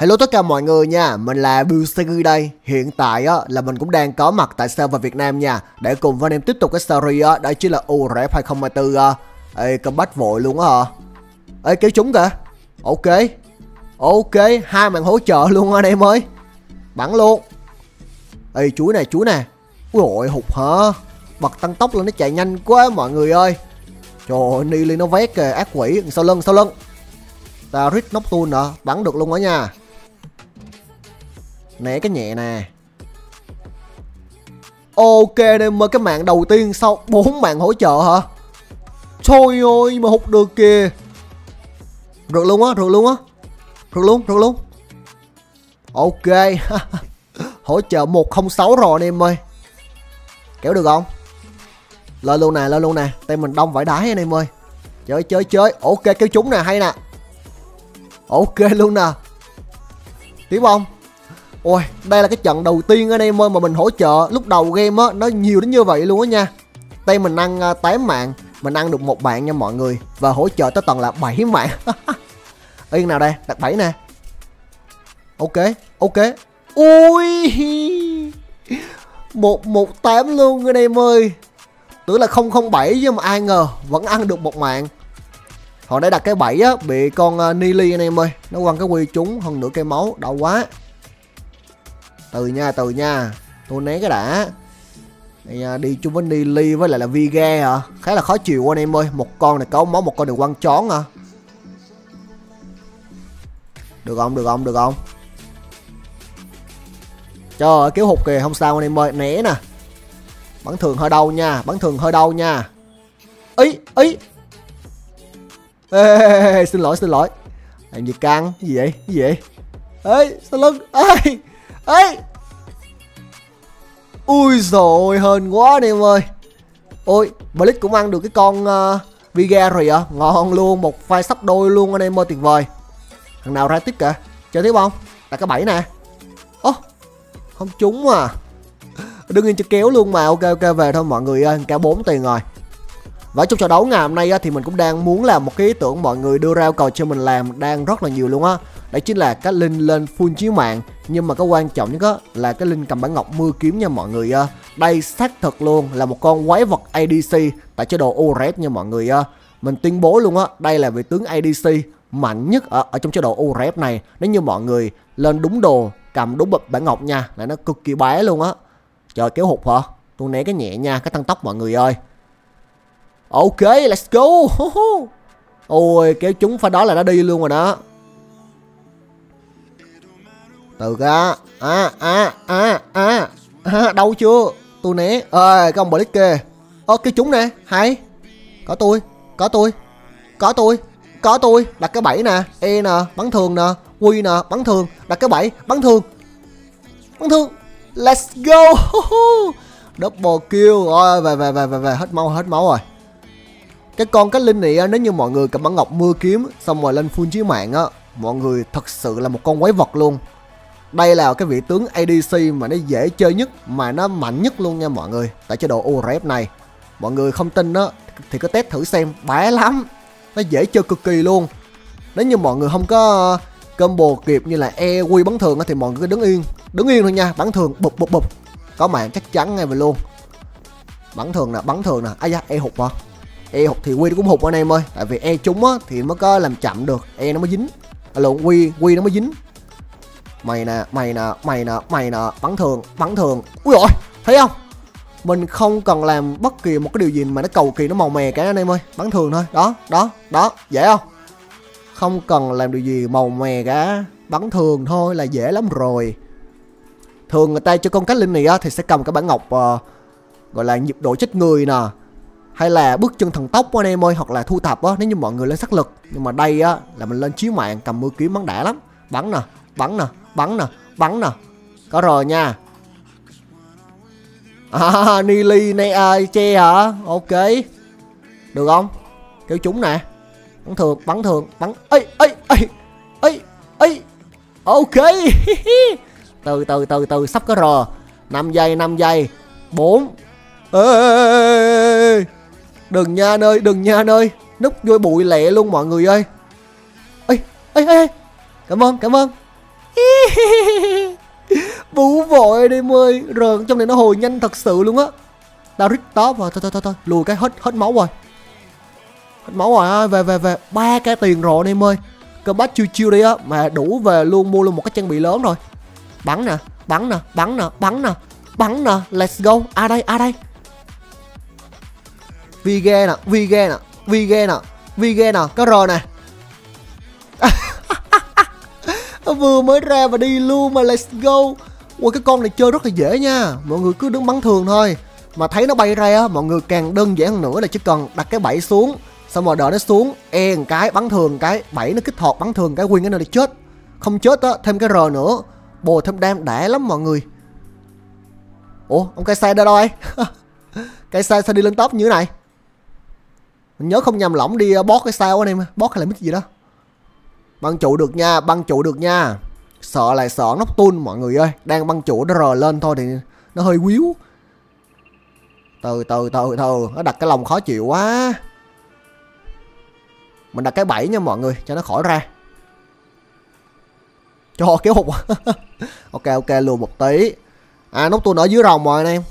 Hello tất cả mọi người nha, mình là Bill đây. Hiện tại á, là mình cũng đang có mặt tại server Việt Nam nha. Để cùng với anh em tiếp tục cái series á, đó chính là URF 2024 á. Ê, combat vội luôn á hả? Ê, kéo chúng kìa. Ok. Ok, hai màn hỗ trợ luôn anh em ơi. Bắn luôn. Ê, chuối nè, chuối nè. Ui ôi, hụt hả? Bật tăng tốc lên nó chạy nhanh quá mọi người ơi. Trời ơi, Nili nó vét kìa, ác quỷ. Sau lưng, sau lưng? Ta rít nóc tuôn nè, bắn được luôn đó nha né cái nhẹ nè. Ok, đây, mời cái mạng đầu tiên sau bốn mạng hỗ trợ hả? Trời ơi, mà hụt được kìa. Được luôn á được luôn á. Được luôn được luôn. Ok, hỗ trợ 106 rồi anh em ơi. Kéo được không? Lên luôn nè, lên luôn nè. Tay mình đông vải đái anh em ơi. Chơi chơi chơi. Ok, kéo chúng nè, hay nè. Ok luôn nè. Tiếp không? Ôi, đây là cái trận đầu tiên anh em ơi mà mình hỗ trợ lúc đầu game á nó nhiều đến như vậy luôn á nha. Tay mình ăn à, 8 mạng, mình ăn được một bạn nha mọi người và hỗ trợ tới tận là 7 mạng. Yên nào đây, đặt 7 nè. Ok, ok. Ui. 118 luôn anh em ơi. Tưởng là 007 chứ mà ai ngờ vẫn ăn được một mạng. Hồi nãy đặt cái 7 á bị con uh, Nili anh em ơi, nó quăng cái quy trúng hơn nửa cây máu, đau quá từ nha từ nha. Tôi né cái đã. À, đi chung với Nili với lại là Viga hả? Khá là khó chịu anh em ơi. Một con này cấu máu một con được quăng chón à. Được không được không được không? Trời ơi kéo hụt kìa. Không sao anh em ơi. Né nè. Bắn thường hơi đau nha. Bắn thường hơi đau nha. Ý ý. Ê, ê, ê, xin lỗi xin lỗi. Làm gì căng? Gì vậy? Gì vậy? Ê sao lưng ê ấy ui rồi hên quá anh em ơi. Ôi blitz cũng ăn được cái con uh, viga rồi ạ ngon luôn một pha sắp đôi luôn anh em ơi tuyệt vời. Thằng nào ra tiếp kìa? Chơi tiếp không? Là cái bảy nè. Ô, không trúng à. Đương nhiên cho kéo luôn mà. Ok ok về thôi mọi người ơi. Cả bốn tiền rồi và trong trận đấu ngày hôm nay thì mình cũng đang muốn làm một cái ý tưởng mọi người đưa ra yêu cầu cho mình làm đang rất là nhiều luôn á. Đấy chính là cái link lên full chiếu mạng. Nhưng mà cái quan trọng nhất á là cái link cầm bản ngọc mưa kiếm nha mọi người Đây xác thực luôn là một con quái vật ADC tại chế độ URF nha mọi người Mình tuyên bố luôn á, đây là vị tướng ADC mạnh nhất ở, ở trong chế độ URF này. Nếu như mọi người lên đúng đồ, cầm đúng bật bản ngọc nha Là nó cực kỳ bá luôn á. Trời kéo hụt hả? Tôi né cái nhẹ nha, cái tăng tốc mọi người ơi. Ok, let's go. Ôi, kéo chúng pha đó là nó đi luôn rồi đó. Từ ra. À à à à. À đâu chưa? Tôi né ơi ờ, cái ông blick kìa. Ơ cái chúng nè. Hay. Có tôi. Có tôi. Có tôi. Có tôi. Đặt cái bảy nè. E nè. Bắn thường nè. Quy nè. Bắn thường. Đặt cái bảy bắn thường. Bắn thường. Let's go. Double kill. Rồi về về về về về. Hết máu hết máu rồi cái con cái linh này nếu như mọi người cầm bắn ngọc mưa kiếm xong rồi lên full chiếu mạng á mọi người thật sự là một con quái vật luôn đây là cái vị tướng ADC mà nó dễ chơi nhất mà nó mạnh nhất luôn nha mọi người tại chế độ URF này. Mọi người không tin đó thì cứ test thử xem, bá lắm. Nó dễ chơi cực kỳ luôn. Nếu như mọi người không có ờ, combo kịp như là E quy bắn thường thì mọi người cứ đứng yên, đứng yên thôi nha, bắn thường bụp bụp bụp. Có mạng chắc chắn ngay về luôn. Bắn thường nè, bắn thường nè. Ai da, E hụt hả? E hụt thì quy nó cũng hụt anh em ơi. Tại vì E trúng á thì mới có làm chậm được, E nó mới dính. À lộn quy, quy nó mới dính. Mày nè, mày nè, mày nè, mày nè Bắn thường, bắn thường. Ui rồi, thấy không? Mình không cần làm bất kỳ một cái điều gì mà nó cầu kỳ nó màu mè cả anh em ơi. Bắn thường thôi, đó, đó, đó, dễ không? Không cần làm điều gì màu mè cả. Bắn thường thôi là dễ lắm rồi. Thường người ta cho con cách linh này á Thì sẽ cầm cái bản ngọc uh, Gọi là nhịp độ chết người nè hay là bước chân thần tốc anh em ơi hoặc là thu thập á nếu như mọi người lên sắc lực. Nhưng mà đây á là mình lên chiếu mạng cầm mưa kiếm bắn đã lắm. Bắn nè bắn nè bắn nè bắn nè. Có rồi nha. À nili này à, che hả? Ok. Được không? Kêu chúng nè. Bắn thường bắn thường bắn. Ấy ấy ấy ấy ấy ok. Từ từ từ từ sắp có rồi. 5 giây 5 giây. 4 Ê, đừng nha nơi đừng nha nơi núp vô bụi lẹ luôn mọi người ơi. Ê ê ê cảm ơn cảm ơn. Bú vội đi em ơi Rờn trong này nó hồi nhanh thật sự luôn á. Tao rít top rồi Thôi thôi thôi, thôi. Lùi cái hết hết máu rồi. Hết máu rồi Về về về. Ba cái tiền rồi đi em ơi bát chiêu chiêu đi á. Mà đủ về luôn mua luôn một cái trang bị lớn rồi. Bắn nè Bắn nè Bắn nè Bắn nè Bắn nè. Let's go. A đây A đây. Vige à? à? à? nè Vige nè Vige nè Vige nè Có R nè. Vừa mới ra và đi luôn mà let's go. Ui, cái con này chơi rất là dễ nha. Mọi người cứ đứng bắn thường thôi. Mà thấy nó bay ra á, Mọi người càng đơn giản hơn nữa là chỉ cần đặt cái bẫy xuống, Xong rồi đợi nó xuống E một cái, bắn thường cái, Bẫy nó kích hoạt, bắn thường cái, win cái nơi chết. Không chết á, thêm cái R nữa. Bồ, thêm đam đã lắm mọi người. Ủa, ông cây xe đâu rồi Cây xe sao đi lên top như thế này? Mình nhớ không nhầm lỏng đi ờ, bót cái sao anh em Bót hay là mít gì đó. Băng trụ được nha, Băng trụ được nha. Sợ lại sợ nóc tun mọi người ơi. Đang băng trụ nó rờ lên thôi thì nó hơi quýu Từ từ từ từ, Nó đặt cái lòng khó chịu quá. Mình đặt cái bẫy nha mọi người, Cho nó khỏi ra. Cho kéo hụt. Ok ok, lùa một tí. À nóc tun ở dưới rồng rồi anh em.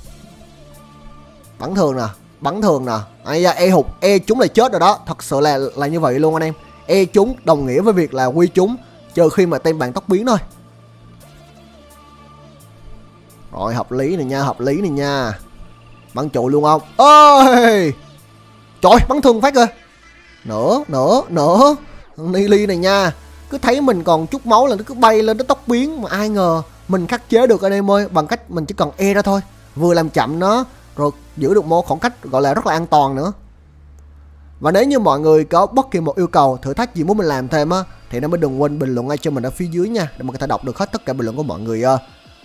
Bắn thường nè. Bắn thường nè. Ai da e hụt E chúng là chết rồi đó. Thật sự là là như vậy luôn anh em. E chúng đồng nghĩa với việc là quy chúng, Trừ khi mà tem bạn tóc biến thôi. Rồi, hợp lý này nha, Hợp lý này nha. Bắn trụ luôn không? Ơi Trời, bắn thương phát rồi Nữa nữa nữa Nili này nha. Cứ thấy mình còn chút máu là nó cứ bay lên, nó tóc biến. Mà ai ngờ mình khắc chế được anh em ơi, Bằng cách mình chỉ cần E ra thôi. Vừa làm chậm nó rồi giữ được một khoảng cách gọi là rất là an toàn nữa. Và nếu như mọi người có bất kỳ một yêu cầu, thử thách gì muốn mình làm thêm á, thì nó mới đừng quên bình luận ngay cho mình ở phía dưới nha, để mình có thể đọc được hết tất cả bình luận của mọi người ờ.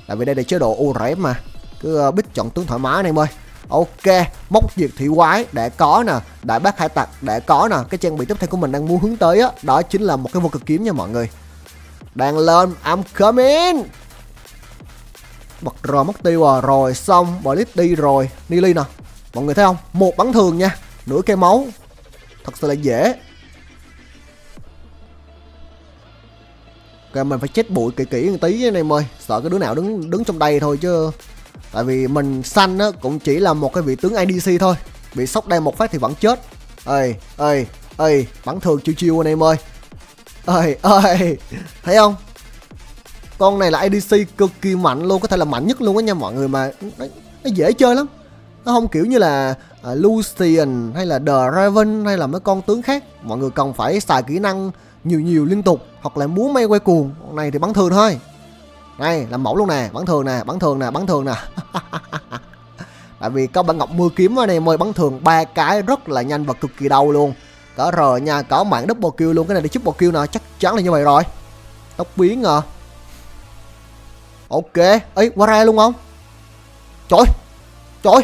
tại vì đây là chế độ ưu rẻ mà. Cứ ờ, bích biết chọn tướng thoải mái này em ơi. Ok, móc diệt thủy quái đã có nè, đại bác hải tặc đã có nè, cái trang bị tiếp theo của mình đang muốn hướng tới á, đó chính là một cái vô cực kiếm nha mọi người. Đang lên, I'm coming! Bật R mất tiêu à. Rồi xong blitz đi rồi. Nili nè, mọi người thấy không? Một bắn thường nha, nửa cây máu. Thật sự là dễ. Ok, mình phải chết bụi kỹ kỹ một tí anh em ơi. Sợ cái đứa nào đứng đứng trong đây thôi chứ. Tại vì mình xanh á, cũng chỉ là một cái vị tướng IDC thôi. Bị sốc đây một phát thì vẫn chết. Ơi ơi ơi bắn thường chiêu chiêu anh em ơi. Ơi ơi thấy không? Con này là adc cực kỳ mạnh luôn có thể là mạnh nhất luôn á nha mọi người mà. Nó, nó dễ chơi lắm. Nó không kiểu như là uh, Lucian hay là The Raven hay là mấy con tướng khác. Mọi người cần phải xài kỹ năng nhiều nhiều liên tục hoặc là muốn may quay cuồng. Con này thì bắn thường thôi. Này làm mẫu luôn nè bắn thường nè bắn thường nè bắn thường nè. Tại vì có bạn ngọc mưa kiếm ở đây mời bắn thường ba cái rất là nhanh và cực kỳ đau luôn. Có rồi nha có mạng double kill luôn. Cái này để double kill nè chắc chắn là như vậy rồi. Tóc biến à ok. Ấy qua ra luôn không? Trời trời.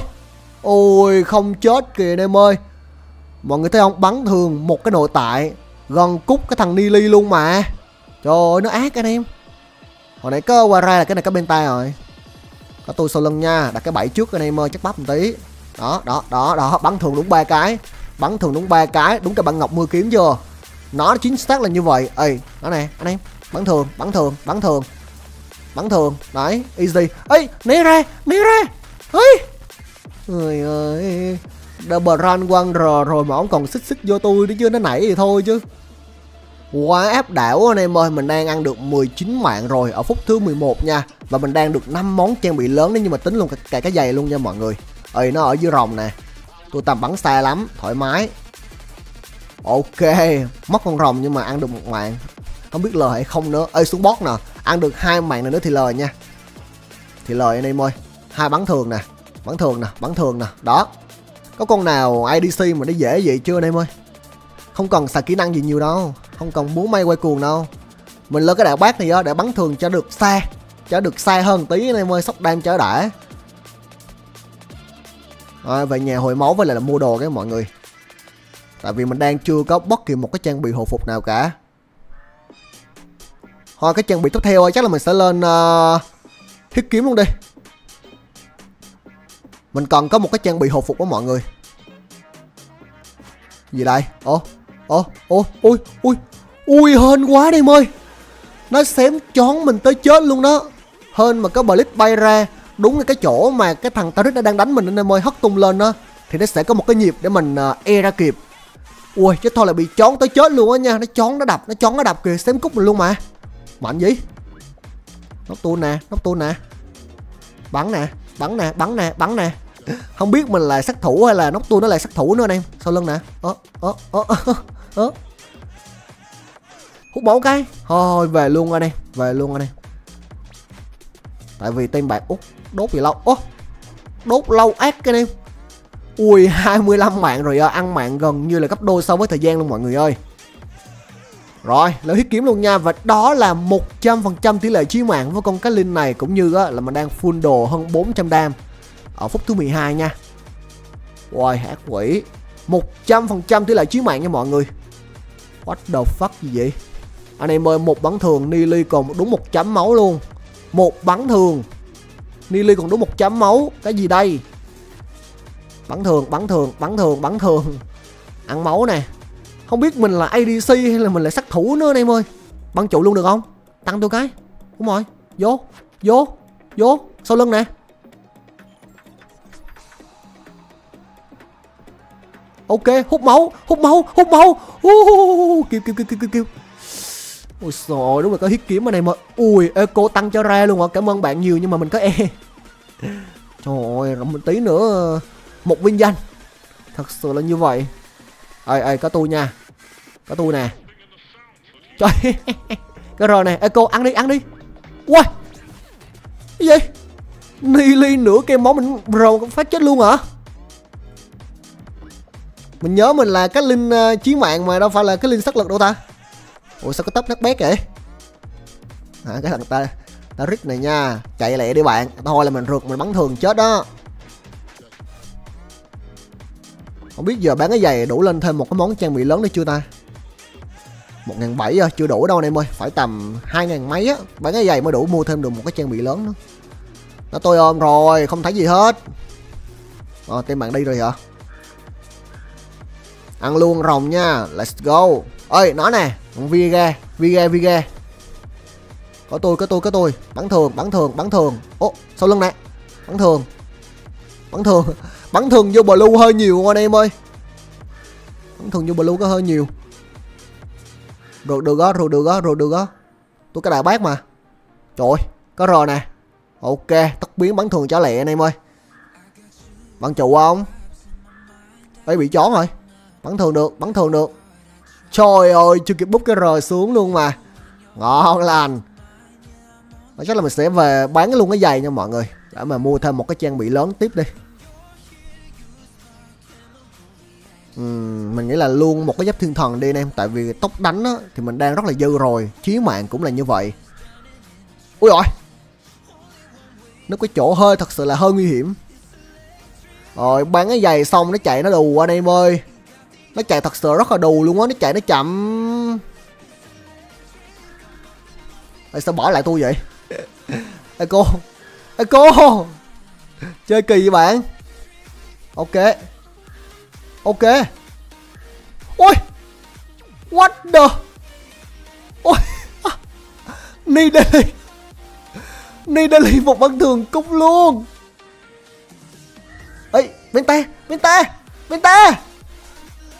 Ôi, không chết kìa anh em ơi. Mọi người thấy không? Bắn thường một cái nội tại, Gần cút cái thằng Nili luôn mà. Trời ơi, nó ác anh em. Hồi nãy có qua ra là cái này có bên tay rồi. Có tôi sau lưng nha, Đặt cái bẫy trước anh em ơi, chắc bắp một tí. Đó đó đó đó. Bắn thường đúng ba cái. Bắn thường đúng ba cái. Đúng cái băng ngọc mưa kiếm chưa? Nó chính xác là như vậy. Ê, đó nè, anh em. Bắn thường bắn thường bắn thường. Bắn thường. Đấy easy. Ấy né ra né ra. Ấy Người ơi. Double run quăng rờ rồi mà ông còn xích xích vô tôi nữa chứ nó nảy thì thôi chứ. Quá áp đảo anh em ơi Mình đang ăn được 19 mạng rồi Ở phút thứ 11 nha. Và mình đang được 5 món trang bị lớn đấy nhưng mà tính luôn cả, cả cái giày luôn nha mọi người. Ơi nó ở dưới rồng nè. Tôi tầm bắn xa lắm Thoải mái. Ok Mất con rồng nhưng mà ăn được một mạng. Không biết lời hay không nữa. Ơi xuống bot nè. Ăn được hai mạng này nữa thì lời nha. Thì lời anh em ơi. Hai bắn thường nè bắn thường nè bắn thường nè. Đó. Có con nào idc mà nó dễ vậy chưa anh em ơi? Không cần xài kỹ năng gì nhiều đâu. Không cần muốn may quay cuồng đâu. Mình lên cái đạo bát này đó để bắn thường cho được xa cho được xa hơn tí anh em ơi sóc đang chở đã. À, về nhà hồi máu với lại là mua đồ cái mọi người. Tại vì mình đang chưa có bất kỳ một cái trang bị hồi phục nào cả thôi cái trang bị tiếp theo chắc là mình sẽ lên uh, thiết kiếm luôn đi. Mình còn có một cái trang bị hồi phục đó mọi người. Gì đây? Ồ Ồ Ồ Ui Ui Ui hên quá đi em ơi. Nó xém chón mình tới chết luôn đó. Hơn mà có blitz bay ra đúng là cái chỗ mà cái thằng Taric nó đang đánh mình anh em ơi hất tung lên đó. Thì nó sẽ có một cái nhịp để mình uh, e ra kịp. Ui chứ thôi là bị chón tới chết luôn á nha. Nó chón nó đập nó chón nó đập kìa xém cúc mình luôn mà mạnh gì? Nóc tôn nè nóc tôn nè. Bắn nè bắn nè bắn nè bắn nè. Không biết mình là sát thủ hay là nóc tôn nó là sát thủ nữa anh em. Sau lưng nè. Ơ ơ ơ ơ hút máu cái. Thôi, về luôn anh em, về luôn anh em. Tại vì tên bạn, út, đốt gì lâu. Ô đốt lâu ác cái em. Ui 25 mạng rồi à, ăn mạng gần như là gấp đôi so với thời gian luôn mọi người ơi rồi, lợi hit kiếm luôn nha. Và đó là 100% tỷ lệ chí mạng với con cá linh này Cũng như á, là mình đang full đồ hơn 400 đam Ở phút thứ 12 nha. Ôi, hát quỷ. 100% tỷ lệ chí mạng nha mọi người. What the fuck gì vậy? Anh em ơi, một bắn thường Nili còn đúng một chấm máu luôn. Một bắn thường. Nili còn đúng một chấm máu. Cái gì đây? Bắn thường, bắn thường, bắn thường, bắn thường. Ăn máu nè không biết mình là ADC hay là mình là sát thủ nữa anh em ơi. Băng trụ luôn được không? Tăng tôi cái. Đúng rồi. Vô. Vô. Vô. Sau lưng nè. Ok hút máu. Hút máu. Hút máu. Uh, Kêu kêu kêu kêu kêu Ôi trời đúng là có hit kiếm anh em ơi Ui eco tăng cho ra luôn ạ Cảm ơn bạn nhiều nhưng mà mình có e. Trời ơi một tí nữa. Một vinh danh. Thật sự là như vậy. Ai, ai có tôi nha có tôi nè. Trời. Cái rồi nè cô ăn đi ăn đi. Ui cái gì? Nili nửa cây máu mình rồi phát chết luôn hả? Mình nhớ mình là cái linh uh, chí mạng mà đâu phải là cái linh sắc lực đâu ta. Ủa sao có tóc nát bét vậy? À, cái thằng ta ta rít này nha. Chạy lẹ đi bạn. Thôi là mình rượt mình bắn thường chết đó. Không biết giờ bán cái giày đủ lên thêm một cái món trang bị lớn nữa chưa ta? Một ngàn bảy chưa đủ đâu anh em ơi phải tầm hai ngàn mấy á bán cái giày mới đủ mua thêm được một cái trang bị lớn nữa. Nó tôi ôm rồi không thấy gì hết. Ờ à, tên bạn đi rồi hả? Ăn luôn rồng nha let's go. Ơi nó nè viga viga viga. Có tôi có tôi có tôi. Bắn thường bắn thường bắn thường. Ô sau lưng nè. Bắn thường. Bắn thường. Bắn thường vô blue hơi nhiều anh em ơi? Bắn thường vô blue có hơi nhiều rồi được đó rồi được đó rồi được đó tôi cái đại bác mà. Trời ơi, có rồi nè. Ok tắt biến bắn thường trả lẹ anh em ơi. Bắn trụ không? Ấy bị chó rồi. Bắn thường được, bắn thường được. Trời ơi, chưa kịp bút cái rời xuống luôn mà. Ngon lành. Chắc là mình sẽ về bán luôn cái giày nha mọi người. Để mà mua thêm một cái trang bị lớn tiếp đi. Mình nghĩ là luôn một cái giáp thiên thần đi anh em. Tại vì tốc đánh á, thì mình đang rất là dư rồi chí mạng cũng là như vậy. Ui rồi nó có chỗ hơi thật sự là hơi nguy hiểm. Rồi bán cái giày xong nó chạy nó đù anh em ơi. Nó chạy thật sự rất là đù luôn á nó chạy nó chậm. Ê, sao bỏ lại tôi vậy? Ê cô Ê cô Chơi kỳ vậy bạn. Ok. Ok. Ôi. What the? Ôi. À. Nidalee Nidalee một băng thường cúc luôn. Ấy bên ta bên ta bên ta.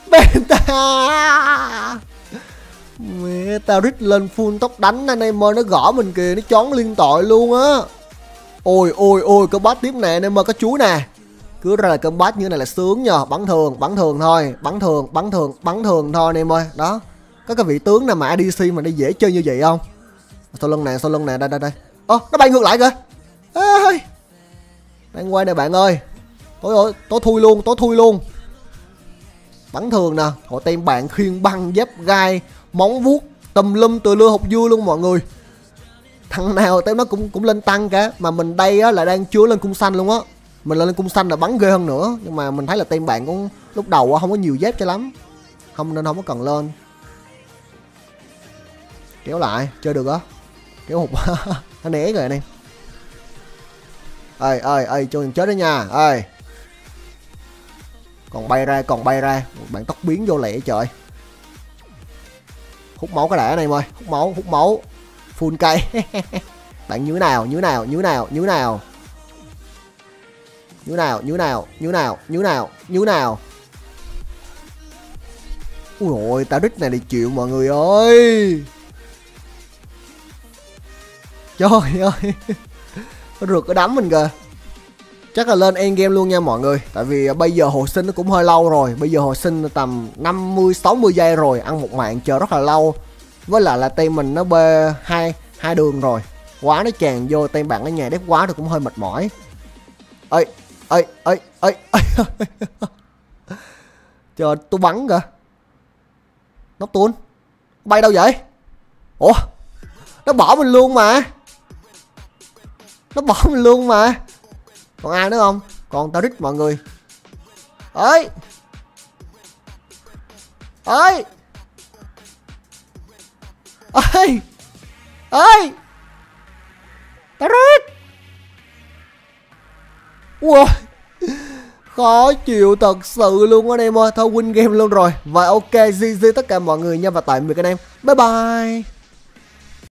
Bên ta. Mẹ, tao rít lên full tóc đánh anh em ơi, nó gõ mình kìa, nó chón liên tội luôn á. Ôi ôi ôi có bát tiếp nè, anh em ơi có chú nè cứ ra là combat như này là sướng nhờ. Bắn thường bắn thường thôi. Bắn thường bắn thường bắn thường thôi, anh em ơi. Đó. Có cái vị tướng nào mà adc mà đi dễ chơi như vậy không? Sau lưng nè, sau lưng nè, đây đây đây. Ơ, nó bay ngược lại kìa. Ê đang quay nè bạn ơi. Tối ơi tối thui luôn, tối thui luôn. Bắn thường nè. Họ tem bạn khiên băng, dép gai, móng vuốt, tùm lum từ lưa hột dưa luôn mọi người. Thằng nào tem nó cũng cũng lên tăng cả mà mình đây á là đang chưa lên cung xanh luôn á mình lên cung xanh là bắn ghê hơn nữa. Nhưng mà mình thấy là team bạn cũng lúc đầu không có nhiều dép cho lắm. Không nên không có cần lên. Kéo lại, chơi được á. Kéo hụt nó né rồi anh em ơi ơi ơi cho mình chết đó nha. Ơi còn bay ra, còn bay ra. Bạn tóc biến vô lẹ trời. Hút máu cái đã này em ơi. Hút máu hút máu. Full cây. Bạn như nào như nào như nào như nào? Như nào như nào như nào như nào như nào? Ui ôi ta này thì chịu mọi người ơi. Trời ơi. Nó rượt cái đấm mình kìa. Chắc là lên end game luôn nha mọi người. Tại vì à, bây giờ hồi sinh nó cũng hơi lâu rồi. Bây giờ hồi sinh tầm 50 60 giây rồi. Ăn một mạng chờ rất là lâu. Với lại là team mình nó b hai hai đường rồi. Quá nó tràn vô team bạn ở nhà đép quá thì cũng hơi mệt mỏi. Ơi ơi ơi ơi trời, tôi bắn kìa. Nó tuôn. Bay đâu vậy? Ủa? Nó bỏ mình luôn mà. Nó bỏ mình luôn mà. Còn ai nữa không? Còn tao rít mọi người. Ơi ơi ơi ơi tao rít! Wow Khó chịu thật sự luôn anh em ơi. Thôi, win game luôn rồi. Và ok GG tất cả mọi người nha Và tạm biệt anh em. Bye bye.